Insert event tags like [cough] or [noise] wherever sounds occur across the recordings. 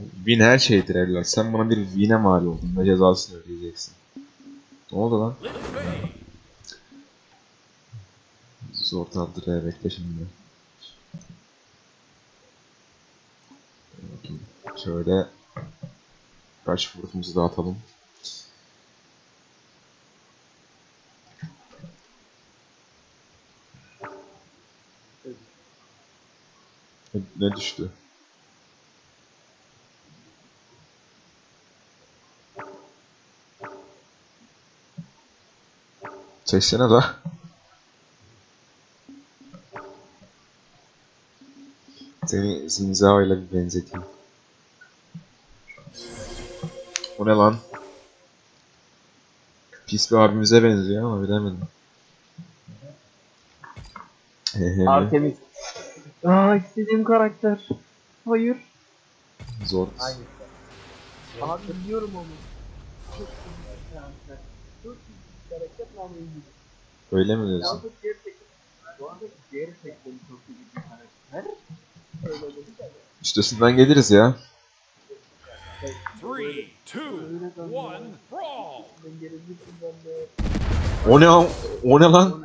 Win her şeydir evlat. Sen bana bir win'e mal oldun ve cezasını ödeyeceksin. Ne oldu lan? Zor taldır bekle şimdi. Şöyle kaç fırtımızı dağıtalım. Ne düştü? Çeksene da. Seni Zinzao ile bir benzeteyim. O ne lan? Pis bir abimize benziyor ama bilemedim. Artemis. Aa istediğim karakter. Hayır. Zor. Aynısı. Abi biliyorum onu. Çok bir karakter. Ama iyi. Öyle mi diyorsun? Yalnız bu arada gerçekten çok iyi bir karakter. Öyle dedi de. Üstesinden geliriz ya. Three, two, one, brawl! O ne lan? O ne lan?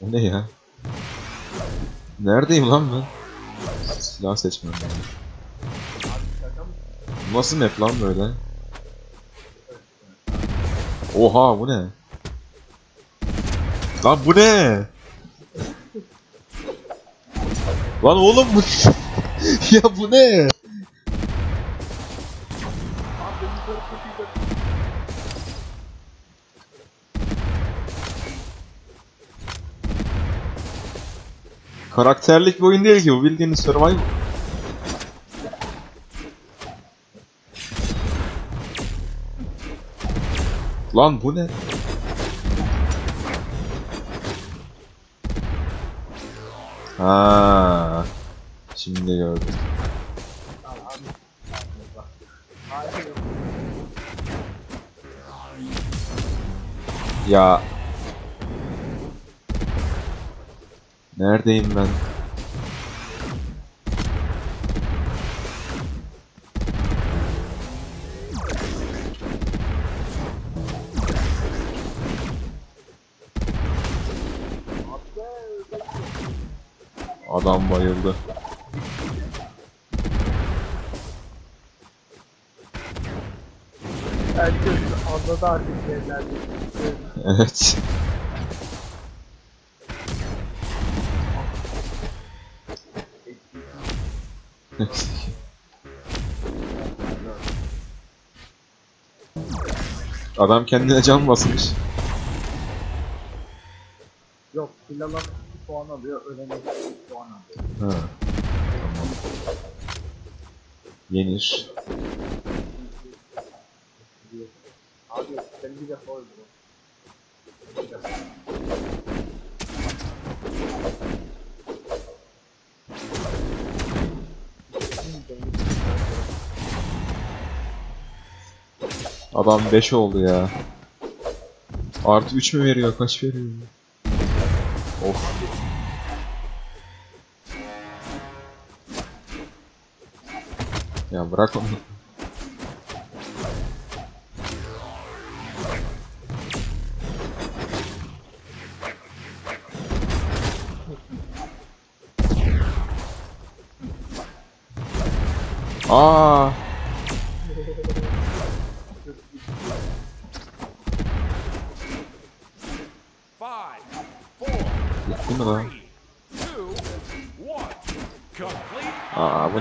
O ne ya? Neredeyim lan ben? Silah seçmem lazım. Nasıl map lan böyle? Oha bu ne? Lan bu ne? Lan oğlum bu [laughs] Ya bu ne? Karakterlik bir oyun değil ki bu bildiğiniz survival. Lan bu ne? Ha. Şimdi gördüm. Ya. Neredeyim ben? Adam bayıldı. Herkes anladı artık yerlerde. Evet. [laughs] Adam kendine can basmış. Yok, Bilal'a 2 puan alıyor, ölene 2 puan alıyor. Ha. Yenir. Abi sen bir defa öldü. Bir defa. Adam 5 oldu ya. Artı 3 mü veriyor? Kaç veriyor? Of. Ya bırak onu. Aa,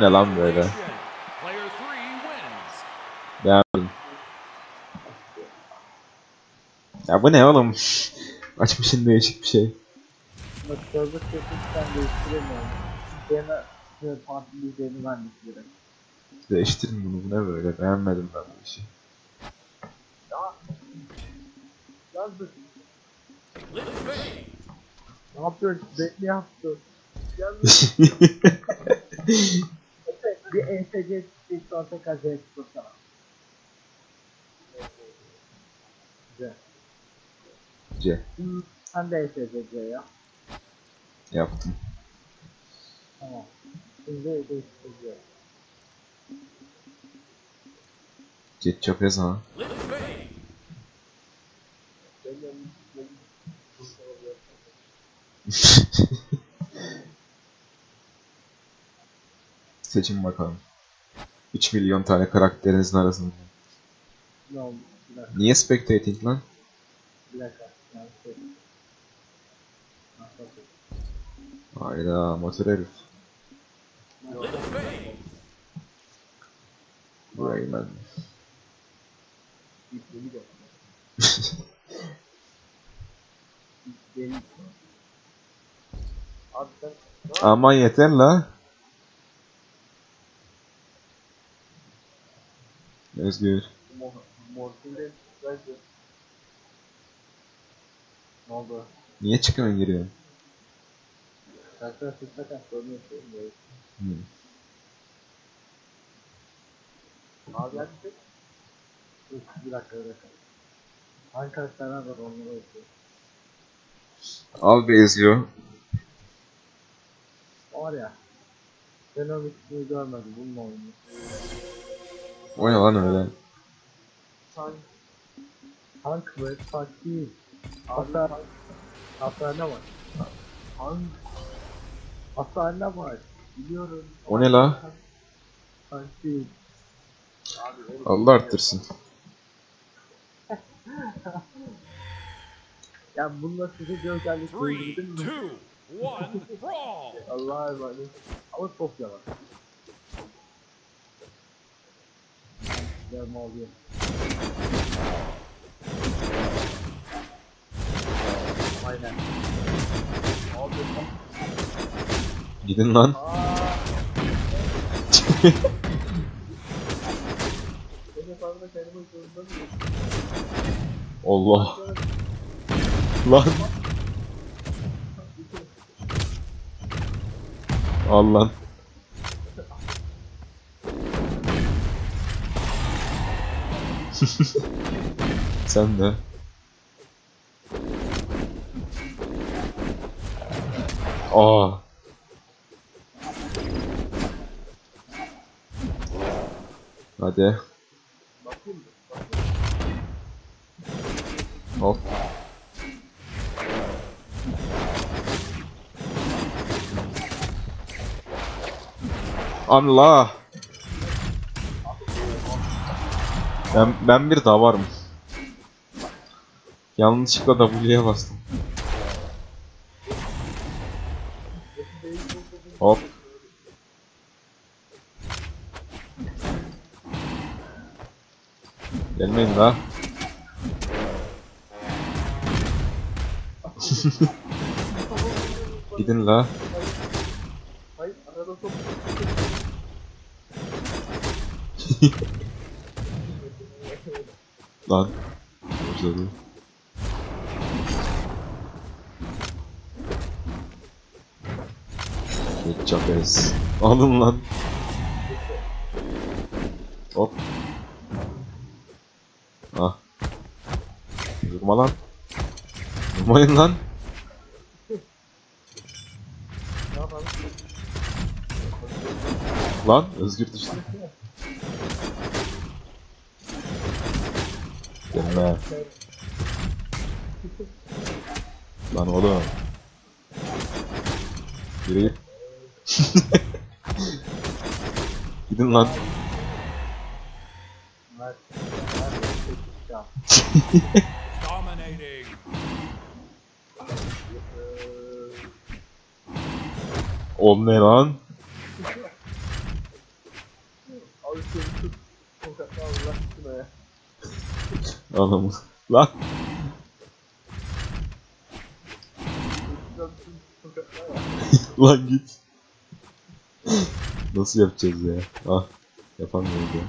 ne lan böyle? Beğenmedim. Ya bu ne oğlum? [laughs] Açmışın değişik bir şey. Bak server seçimden değiştiremiyorum. Deme ve parti liderini vermesi gerek. Değiştirin bunu bu ne böyle? Beğenmedim ben bu işi. Yazdık. Let's fade. Ne yapıyorsun? Bekle yaptı. Yazdık. [laughs] Efe, bir ESC bir sonraki kazaya tutursana. Güzel. C. Sen de ESCC ya. Yaptım. Tamam. Şimdi değiştireceğiz. Ketçap ez ha. Lit fade. Seçin bakalım. 3 milyon tane karakterinizin arasında. Dakika. Niye spectating lan? Bir dakika. Hayda amatör herif. Sen [laughs] Aman yeter la. Özgür. Mor- Morfinde güzeldi. Ne oldu? Niye çıkıyorsun giriyorsun? Şarkılar seslerken sorun. Hmm. Abi. Dur bir dakika bir dakika. Hangi karakterler var onları. Al bir eziyor. Var ya. Ben o ismini görmedim. Bununla oynuyor. O ne lan öyle? Tank. Tank mı? Tank değil. Hatta. Hatta ne var? Tank. Hatta ne var? Biliyorum. O ne la? Tank değil. Abi, oğlum, Allah arttırsın. [laughs] Ya bununla size bildin mi? two, one, [laughs] brawl. Allah'a emanet. Ama çok yavaş. Yarım alıyor. Aynen. Abi Gidin lan. [laughs] Allah. Lan. Al lan. [laughs] Sen de. Aa. Hadi. Hop. Allah. Ben ben bir daha varım. Yanlışlıkla W'ye bastım. Hop. Gelmeyin la. [laughs] Gidin la. Hayır, [laughs] arada. Lan. Güzel. Ketçap ez. Alın lan. Hop. Ah. Durma lan. Durmayın lan. Lan Özgür düştü. Gelme. Lan oğlum. Yürü git. [laughs] Gidin lan. Mert. Mert. Ya. Dominating. Oğlum ne lan? Abi seni tut. Sokakta Allah aşkına ya. Anamı. Lan. [laughs] Lan git. Nasıl yapacağız ya? Ah. Yapamıyoruz ya.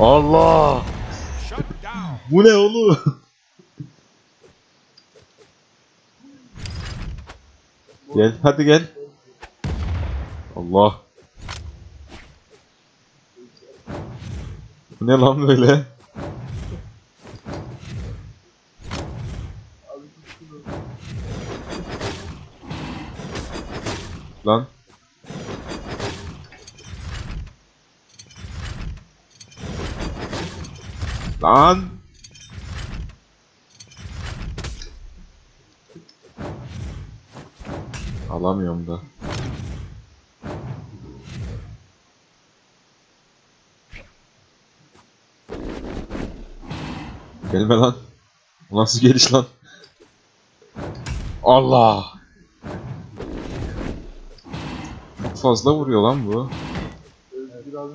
Allah! Bu ne oğlum? [laughs] gel hadi gel. Allah. Bu ne lan böyle? Lan. Lan. Alamıyorum da. Gelme lan. Nasıl geliş lan? Allah. Fazla vuruyor lan bu. Özgür abi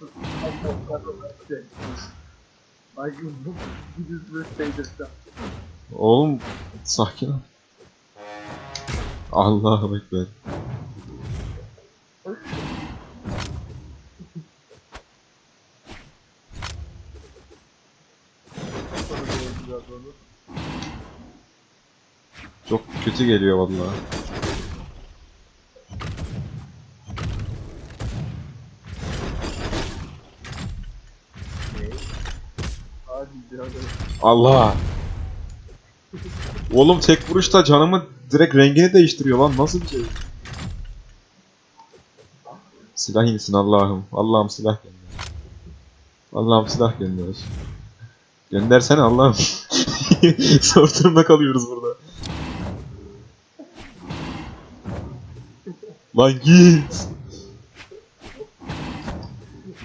9 Ay bu bir şeydirse. Oğlum sakin ol. Allahu ekber. Çok kötü geliyor vallahi. Hadi birader. Allah. [laughs] Oğlum tek vuruşta canımı direkt rengini değiştiriyor lan nasıl bir şey? Silah insin Allah'ım. Allah'ım silah gönder. Allah'ım silah gönder. Göndersene Allah'ım. [laughs] Zor durumda kalıyoruz burada. Lan git.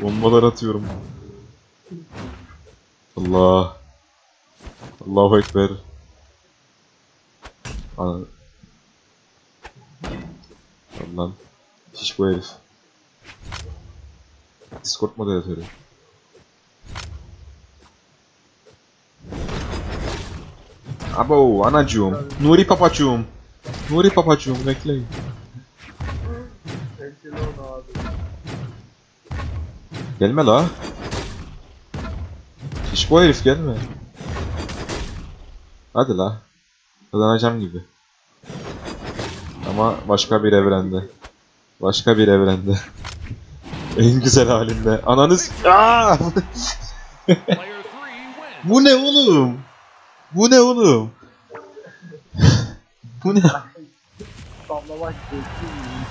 Bombalar atıyorum. Allah. Allahu Ekber. Ana. Lan. Şiş bu herif. Discord moderatörü. Abo anacığım. Nuri papacuğum. Nuri papacuğum bekleyin. Gelme la. Şiş bu herif gelme. Hadi la. Kazanacağım gibi. Ama başka bir evrende. Başka bir evrende. [laughs] en güzel halinde. Ananız... Aa! [laughs] Bu ne oğlum? Bu ne oğlum? [laughs] Bu ne?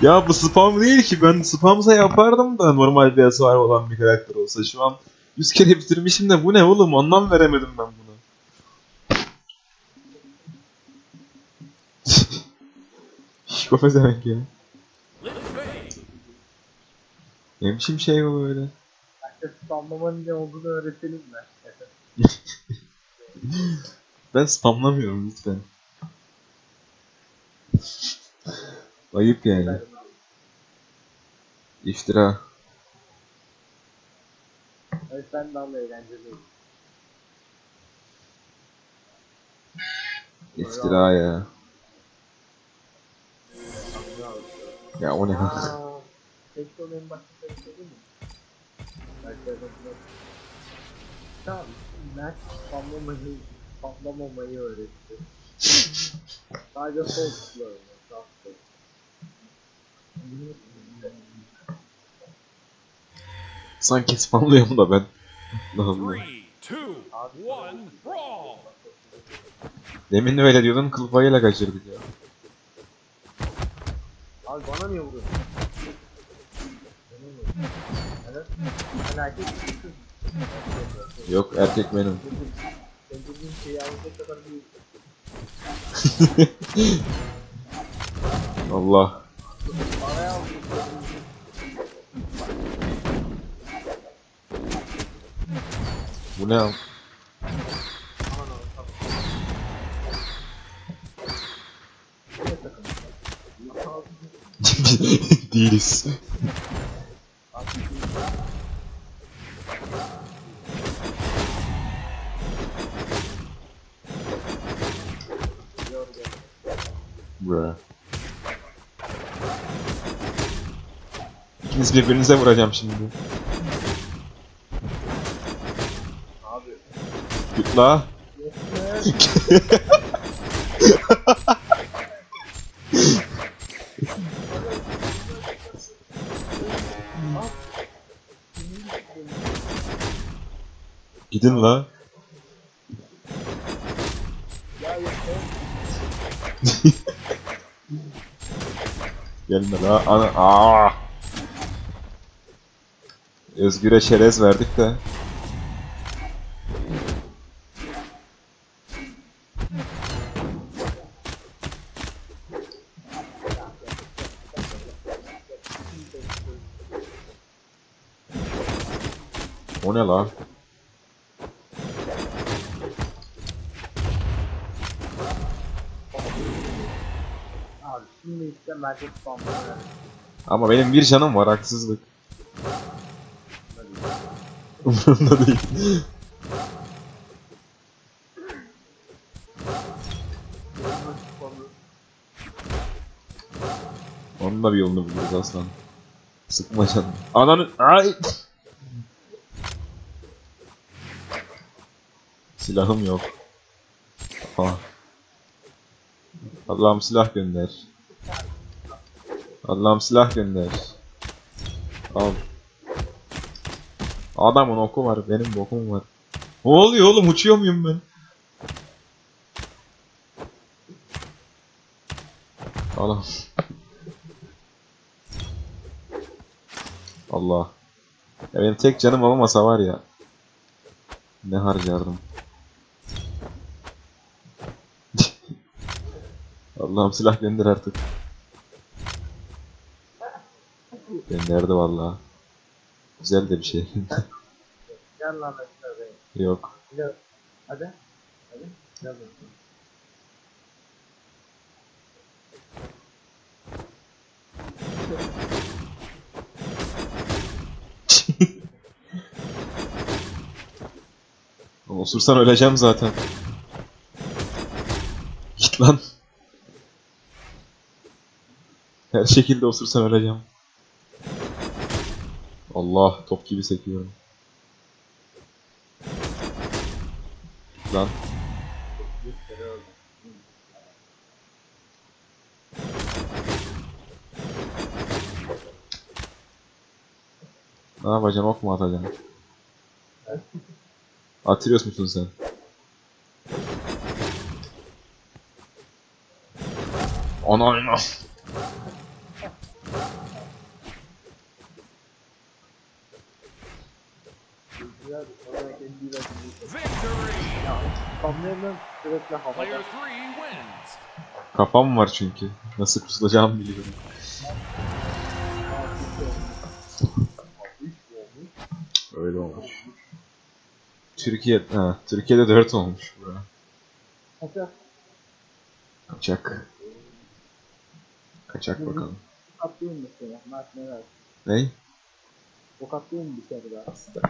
Ya bu spam değil ki. Ben spamsa yapardım da normal bir hasar olan bir karakter olsa. Şu an 100 kere bitirmişim de bu ne oğlum? Anlam veremedim ben buna. Şikof demek ya. Ne biçim şey bu böyle? İşte sallamanın ne olduğunu öğretelim mi? [laughs] Ben spamlamıyorum lütfen. Ayıp yani. İftira. Evet sen de ama eğlenceli. İftira ya. Ya o ne? Onu en başta söyleseydim mi? Tamam. Mert spamlamayı, spamlamamayı öğretti. Sadece sol tıkla oynuyor. Sağ tıkla. Sanki spamlıyorum da ben. Three, two, one, brawl. Demin öyle diyordun kıl payıyla kaçırdık ya. Abi bana niye vuruyorsun? Yok erkek benim. [laughs] Allah. Bu? Ne [laughs] Değiliz. Bruh. İkiniz birbirinize vuracağım şimdi. Abi. Git la. [laughs] Gidin la. [laughs] Gelme la. Ana. Aa. Özgür'e çerez verdik de. O ne la? İşte merkez spamları. Ama benim bir canım var haksızlık. Umurumda değil. Onun da bir yolunu buluruz aslan. Sıkma canım. Ananı... Ay! Silahım yok. Aha. Allah'ım silah gönder. Allah'ım silah gönder. Al. Adamın oku var, benim bokum var. Ne oluyor oğlum? Uçuyor muyum ben? Allah. Allah. Ya benim tek canım olmasa var ya. Ne harcardım. [laughs] Allah'ım silah gönder artık. Gönderdi vallahi. Güzel de bir şey. [laughs] Gel lan aşağıya. Yok. Hadi. Hadi. Ama [laughs] Osursan öleceğim zaten. Git lan. Her şekilde osursan öleceğim. Allah top gibi sekiyorum. Lan. Ne yapacaksın ok mu atacaksın? Atirios musun sen? Ana ana. Kafam var çünkü. Nasıl kusulacağımı biliyorum. Öyle olmuş. Türkiye, ha, Türkiye'de 4 olmuş bura. Hatta Kaçak. Kaçak bakalım. katlıyım mesela. Mert ne ver? Ney? O katlıyım bir kere daha. Hasta.